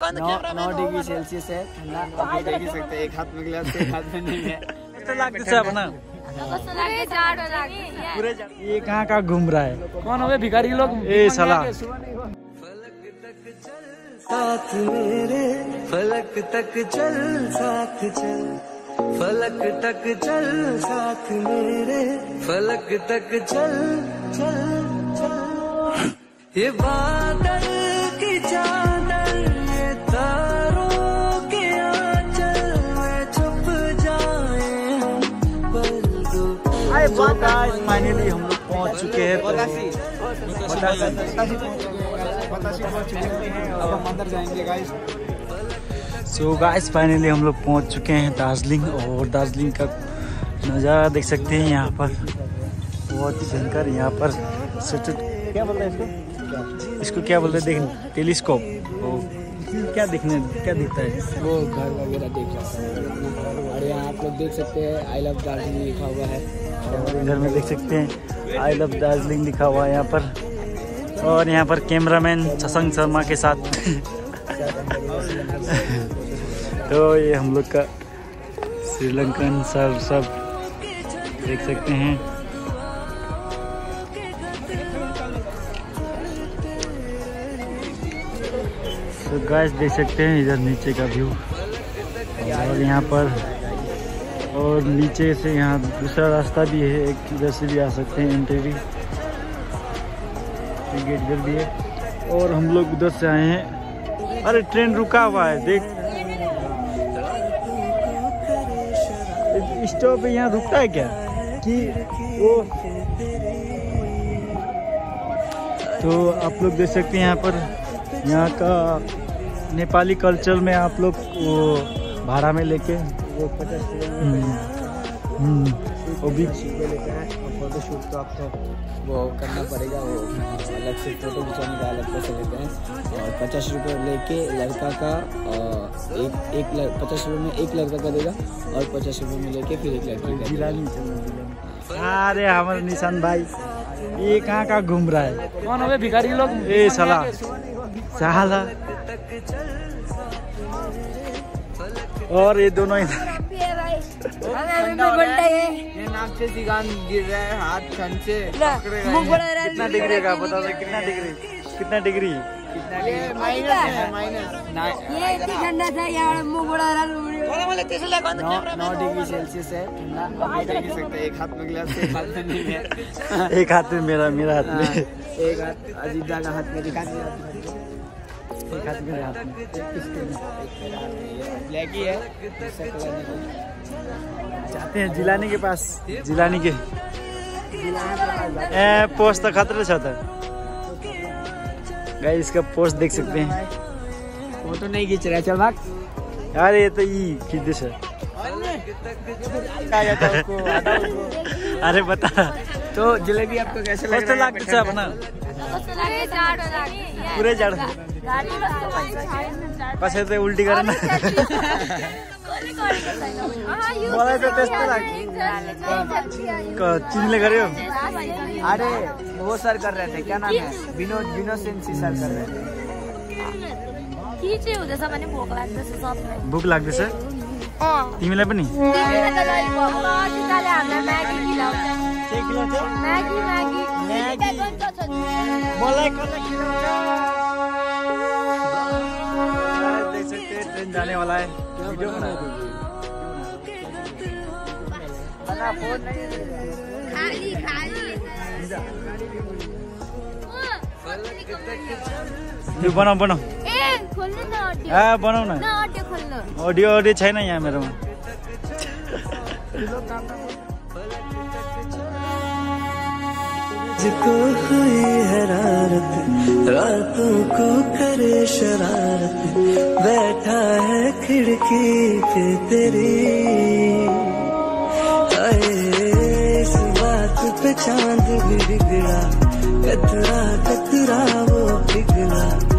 नौ degree Celsius है ठंडा। आप देख ही सकते हैं एक हाथ में गिलास एक हाथ में नहीं है। लाग्दैछ भन पुरै ये कहाँ कहाँ घुम रहा है? कौन हो भिखारी लोग? ए साला। साथ मेरे। फलक तक चल साथ चल। फलक तक चल साथ मेरे। फलक तक चल चल चल। ये बादल की चादर सो गाइस फाइनली हम लोग पहुँच चुके हैं हैं। अब हम अंदर जाएँगे गाइस सो गाइस फाइनली हम लोग पहुँच चुके हैं दार्जिलिंग और दार्जिलिंग का नज़ारा देख सकते हैं यहाँ पर। बहुत ही भयंकर यहाँ पर। क्या बोलते हैं इसको? इसको क्या बोलते हैं? देख टेलीस्कोप। क्या दिखने क्या दिखता है वो घर वगैरह देख सकते हैं और यहाँ आप लोग देख सकते हैं आई लव दार्जिलिंग लिखा हुआ है। और इधर में देख सकते हैं आई लव दार्जिलिंग लिखा हुआ है यहाँ पर। और यहाँ पर कैमरामैन शशंक शर्मा के साथ। तो ये हम लोग का श्रीलंकन सर सब देख सकते हैं। तो गाइस देख सकते हैं इधर नीचे का व्यू और यहाँ पर, और नीचे से यहाँ दूसरा रास्ता भी है, एक इधर से भी आ सकते हैं एंट्री भी। गेट कर दिए। और हम लोग उधर से आए हैं। अरे ट्रेन रुका हुआ है, देख। स्टॉप यहाँ रुकता है क्या? कि वो तो आप लोग देख सकते हैं यहाँ पर यहाँ का नेपाली कल्चर में आप लोग वो भाड़ा में लेके वो पचास हम्म, हम्म, वो भी फ़ोटो शूट तो आपको वो करना पड़ेगा वो अलग से फ़ोटो खिंचाने का अलग पैसे लेते हैं। और पचास रुपये लेके लड़का का एक एक पचास रुपये में एक लड़का का देगा और पचास रुपये में लेके फिर एक लड़की का अरे हमारे निशान भाई। ये कहाँ कहाँ घूम रहा है? कौन हो भिखारी लोग? ए साला। साला। और ये दोनों इधर। ये नाम से गिर रहा है हाथ ठंड कितना डिग्री का बता दो कितना डिग्री कितना डिग्री? ये माइनस माइनस ये इतनी ठंडा था यार मुँह बड़ा रहा नौ नौ डिग्री सेल्सियस है ठंडा। आप सकते एक हाथ में गिलास एक हाथ में नहीं है। एक हाथ में मेरा मेरा हाथ में। एक हाथ अजीजा का हाथ में दिखा एक हाथ मेरे हाथ में। ब्लैक ही है। जाते हैं जिलानी के पास जिलानी के। ए पोस्ट तो खतरे छ त गाइस इसका पोस्ट देख सकते हैं। फ़ोटो नहीं खींच रहा है, चल भाग। यार ये तो ई खिच्दैछ अरे बता। तो जलेबी आपको कैसे लग रहा है? लाग्दैछ भन पुरै जाडो त उल्टी गरेन मलाई त त्यस्तो लाग्छ चिनले गर्यो। अरे वो सर कर रहे थे। क्या नाम है? विनोद विनोद सेंसी सर कर रहे थे। खिचे हुँदैछ भने भोक लाग्दैछ सबलाई भोक लाग्दैछ अँ तिमीलाई पनि त ललिपप ट्रेन जाने वाला है। वीडियो बना। खाली खाली बनाऊ। बनाऊ ए खोल्नु न अडियो। आ बनाऊ न न अडियो खोल्नु। अडियो अडियो छैन यहाँ मेरोमा। मुझको हुई हरारत, रातों को करे शरारत, बैठा है खिड़की पे तेरी। आए, इस बात पे चाँद भी बिगड़ा, कतरा कतरा वो पिघला।